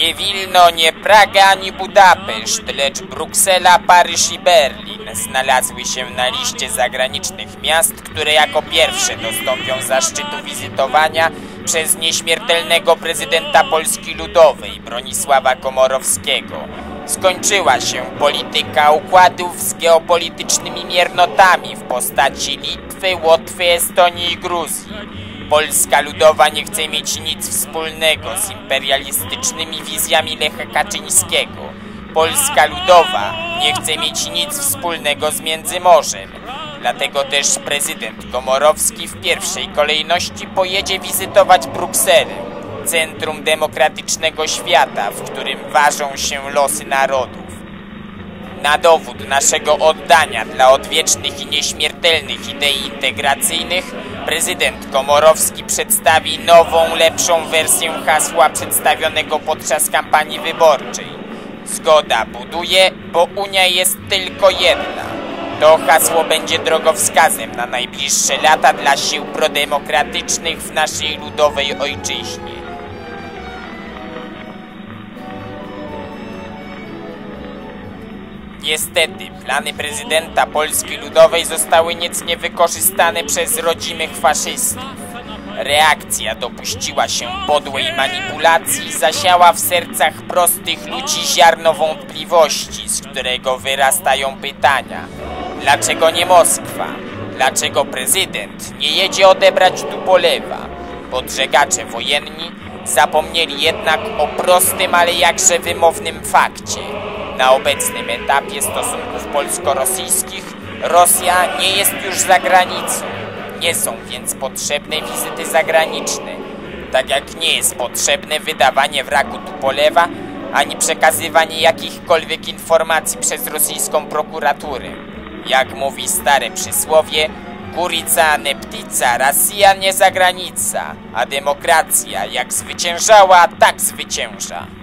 Nie Wilno, nie Praga, ani Budapeszt, lecz Bruksela, Paryż i Berlin znalazły się na liście zagranicznych miast, które jako pierwsze dostąpią zaszczytu wizytowania przez nieśmiertelnego prezydenta Polski Ludowej Bronisława Komorowskiego. Skończyła się polityka układów z geopolitycznymi miernotami w postaci Litwy, Łotwy, Estonii i Gruzji. Polska Ludowa nie chce mieć nic wspólnego z imperialistycznymi wizjami Lecha Kaczyńskiego. Polska Ludowa nie chce mieć nic wspólnego z Międzymorzem. Dlatego też prezydent Komorowski w pierwszej kolejności pojedzie wizytować Brukselę, centrum demokratycznego świata, w którym ważą się losy narodów. Na dowód naszego oddania dla odwiecznych i nieśmiertelnych idei integracyjnych, prezydent Komorowski przedstawi nową, lepszą wersję hasła przedstawionego podczas kampanii wyborczej. Zgoda buduje, bo Unia jest tylko jedna. To hasło będzie drogowskazem na najbliższe lata dla sił prodemokratycznych w naszej ludowej ojczyźnie. Niestety, plany prezydenta Polski Ludowej zostały niecnie wykorzystane przez rodzimych faszystów. Reakcja dopuściła się podłej manipulacji i zasiała w sercach prostych ludzi ziarno wątpliwości, z którego wyrastają pytania. Dlaczego nie Moskwa? Dlaczego prezydent nie jedzie odebrać Tupolewa? Podżegacze wojenni zapomnieli jednak o prostym, ale jakże wymownym fakcie. Na obecnym etapie stosunków polsko-rosyjskich Rosja nie jest już za granicą. Nie są więc potrzebne wizyty zagraniczne. Tak jak nie jest potrzebne wydawanie wraku Tupolewa, ani przekazywanie jakichkolwiek informacji przez rosyjską prokuraturę. Jak mówi stare przysłowie, Kurica nie ptica, Rosja nie zagranica, a demokracja jak zwyciężała, tak zwycięża.